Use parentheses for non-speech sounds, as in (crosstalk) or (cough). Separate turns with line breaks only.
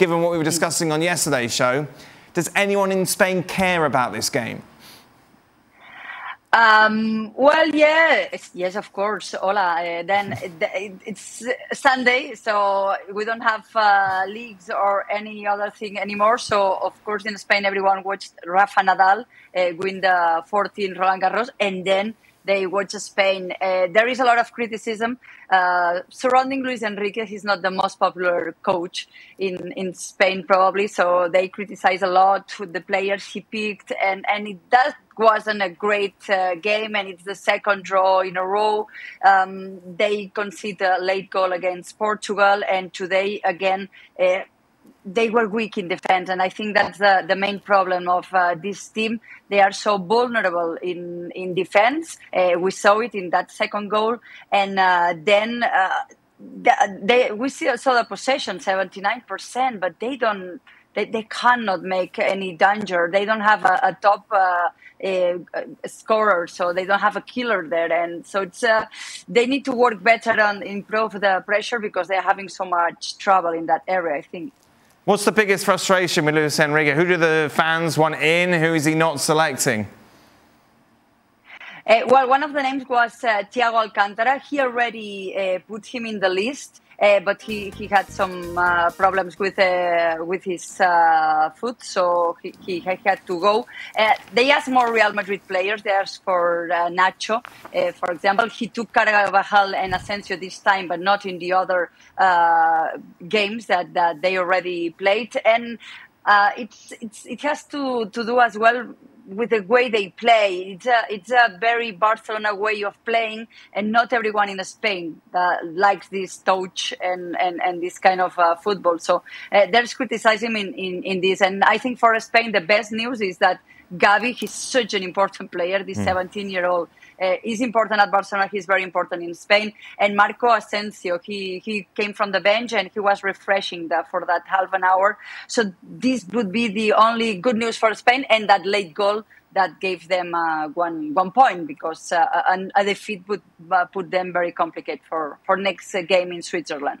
given what we were discussing on yesterday's show. Does anyone in Spain care about this game?
Um, well, yeah, yes, of course, Hola. Uh, then (laughs) it's Sunday, so we don't have uh, leagues or any other thing anymore. So, of course, in Spain, everyone watched Rafa Nadal uh, win the 14 Roland Garros, and then they watch Spain. Uh, there is a lot of criticism uh, surrounding Luis Enrique. He's not the most popular coach in, in Spain, probably. So they criticize a lot the players he picked, and and it that wasn't a great uh, game, and it's the second draw in a row. Um, they conceded a late goal against Portugal, and today again uh, they were weak in defense, and I think that's the, the main problem of uh, this team. They are so vulnerable in in defense. Uh, we saw it in that second goal, and uh, then uh, they, we saw the possession seventy nine percent, but they don't. They, they cannot make any danger. They don't have a, a top uh, a, a scorer, so they don't have a killer there, and so it's uh, they need to work better on improve the pressure because they're having so much trouble in that area. I think.
What's the biggest frustration with Luis Enrique? Who do the fans want in? Who is he not selecting?
Uh, well, one of the names was uh, Thiago Alcantara. He already uh, put him in the list. Uh, but he, he had some uh, problems with uh, with his foot, so he, he, had to go. they asked more Real Madrid players. They asked for Nacho, for example. He took Carvajal and Asensio this time, but not in the other games that, that they already played. And uh, it's, it's, it has to, to do as well with the way they play. It's a, it's a very Barcelona way of playing, and not everyone in Spain uh, likes this touch and, and, and this kind of uh, football. So uh, there's criticism in, in, in this. And I think for Spain, the best news is that Gavi, he's such an important player, this 17 mm. year old uh, is important at Barcelona. He's very important in Spain. And Marco Asensio, he, he came from the bench and he was refreshing that for that half an hour. So this would be the only good news for Spain and that late goal that gave them uh, one one point because uh, a, a defeat would uh, put them very complicated for for next game in Switzerland.